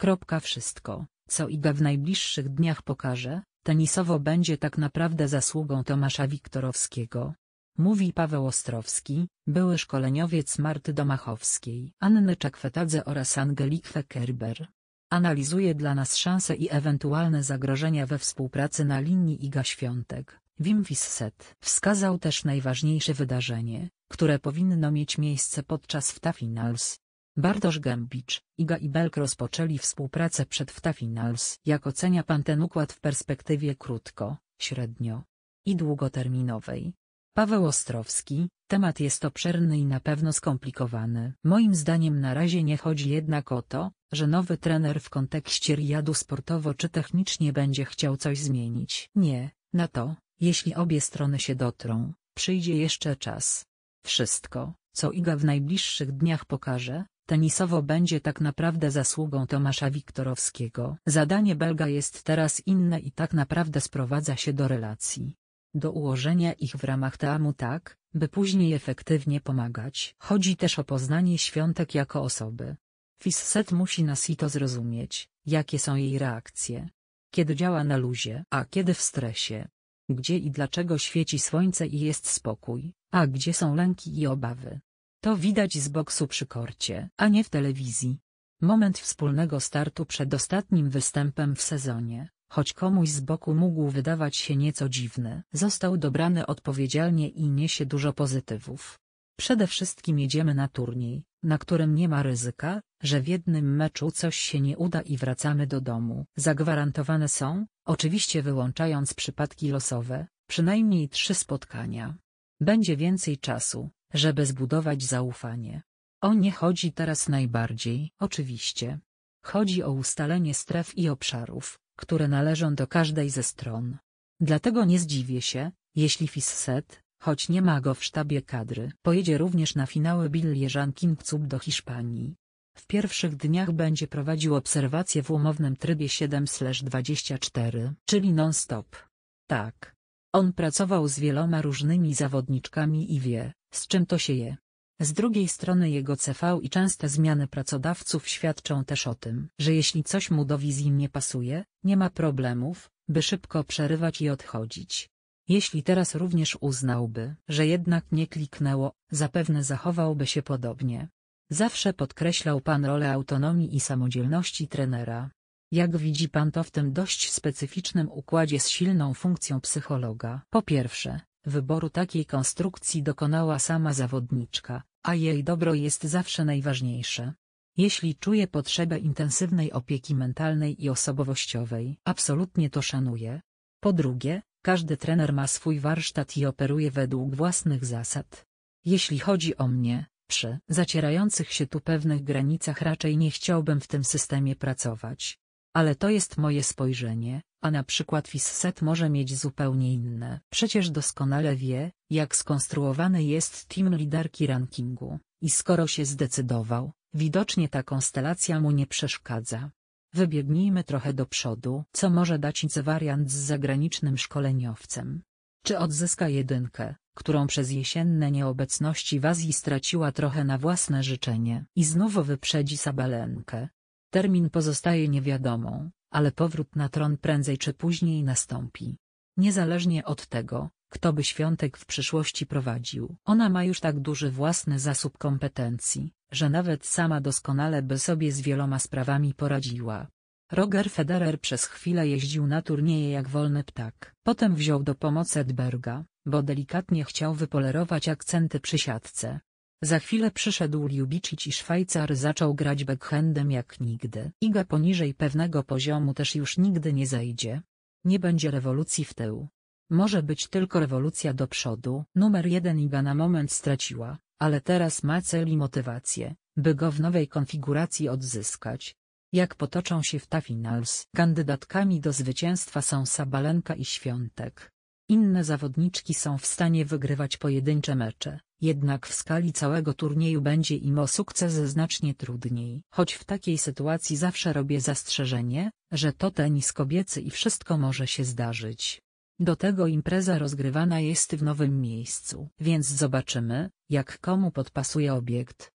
Kropka wszystko, co Iga w najbliższych dniach pokaże, tenisowo będzie tak naprawdę zasługą Tomasza Wiktorowskiego. Mówi Paweł Ostrowski, były szkoleniowiec Marty Domachowskiej, Anny Czakwetadze oraz Angelik Kerber. Analizuje dla nas szanse i ewentualne zagrożenia we współpracy na linii Iga Świątek. Wim Set wskazał też najważniejsze wydarzenie, które powinno mieć miejsce podczas FTA Finals. Bartosz Gębicz, Iga i Belk rozpoczęli współpracę przed FTA Finals. Jak ocenia pan ten układ w perspektywie krótko, średnio i długoterminowej? Paweł Ostrowski, temat jest obszerny i na pewno skomplikowany. Moim zdaniem na razie nie chodzi jednak o to, że nowy trener w kontekście riadu sportowo czy technicznie będzie chciał coś zmienić. Nie, na to, jeśli obie strony się dotrą, przyjdzie jeszcze czas. Wszystko, co Iga w najbliższych dniach pokaże, tenisowo będzie tak naprawdę zasługą Tomasza Wiktorowskiego. Zadanie Belga jest teraz inne i tak naprawdę sprowadza się do relacji. Do ułożenia ich w ramach teamu tak, by później efektywnie pomagać. Chodzi też o poznanie świątek jako osoby. Fisset musi na sito zrozumieć, jakie są jej reakcje. Kiedy działa na luzie, a kiedy w stresie. Gdzie i dlaczego świeci słońce i jest spokój, a gdzie są lęki i obawy. To widać z boksu przy korcie, a nie w telewizji. Moment wspólnego startu przed ostatnim występem w sezonie, choć komuś z boku mógł wydawać się nieco dziwny, został dobrany odpowiedzialnie i niesie dużo pozytywów. Przede wszystkim jedziemy na turniej, na którym nie ma ryzyka, że w jednym meczu coś się nie uda i wracamy do domu. Zagwarantowane są, oczywiście wyłączając przypadki losowe, przynajmniej trzy spotkania. Będzie więcej czasu, żeby zbudować zaufanie. O nie chodzi teraz najbardziej, oczywiście. Chodzi o ustalenie stref i obszarów, które należą do każdej ze stron. Dlatego nie zdziwię się, jeśli Fisset, choć nie ma go w sztabie kadry, pojedzie również na finały Billie Jean King Cup do Hiszpanii. W pierwszych dniach będzie prowadził obserwacje w umownym trybie 7-24, czyli non-stop. Tak. On pracował z wieloma różnymi zawodniczkami i wie, z czym to się je. Z drugiej strony jego CV i częste zmiany pracodawców świadczą też o tym, że jeśli coś mu do wizji nie pasuje, nie ma problemów, by szybko przerywać i odchodzić. Jeśli teraz również uznałby, że jednak nie kliknęło, zapewne zachowałby się podobnie. Zawsze podkreślał pan rolę autonomii i samodzielności trenera. Jak widzi pan to w tym dość specyficznym układzie z silną funkcją psychologa? Po pierwsze, wyboru takiej konstrukcji dokonała sama zawodniczka, a jej dobro jest zawsze najważniejsze. Jeśli czuje potrzebę intensywnej opieki mentalnej i osobowościowej, absolutnie to szanuje. Po drugie, każdy trener ma swój warsztat i operuje według własnych zasad. Jeśli chodzi o mnie, przy zacierających się tu pewnych granicach raczej nie chciałbym w tym systemie pracować. Ale to jest moje spojrzenie, a na przykład Fisset może mieć zupełnie inne. Przecież doskonale wie, jak skonstruowany jest team liderki rankingu, i skoro się zdecydował, widocznie ta konstelacja mu nie przeszkadza. Wybiegnijmy trochę do przodu, co może dać IC wariant z zagranicznym szkoleniowcem. Czy odzyska jedynkę, którą przez jesienne nieobecności w Azji straciła trochę na własne życzenie i znowu wyprzedzi Sabalenkę. Termin pozostaje niewiadomą, ale powrót na tron prędzej czy później nastąpi. Niezależnie od tego, kto by świątek w przyszłości prowadził. Ona ma już tak duży własny zasób kompetencji, że nawet sama doskonale by sobie z wieloma sprawami poradziła. Roger Federer przez chwilę jeździł na turnieje jak wolny ptak. Potem wziął do pomocy Edberga, bo delikatnie chciał wypolerować akcenty przy siatce. Za chwilę przyszedł Ljubicic i Szwajcar zaczął grać backhandem jak nigdy. Iga poniżej pewnego poziomu też już nigdy nie zajdzie. Nie będzie rewolucji w tył. Może być tylko rewolucja do przodu. Numer jeden Iga na moment straciła, ale teraz ma cel i motywację, by go w nowej konfiguracji odzyskać. Jak potoczą się w ta finals? Kandydatkami do zwycięstwa są Sabalenka i Świątek. Inne zawodniczki są w stanie wygrywać pojedyncze mecze, jednak w skali całego turnieju będzie im o sukces znacznie trudniej. Choć w takiej sytuacji zawsze robię zastrzeżenie, że to tenis kobiecy i wszystko może się zdarzyć. Do tego impreza rozgrywana jest w nowym miejscu, więc zobaczymy, jak komu podpasuje obiekt,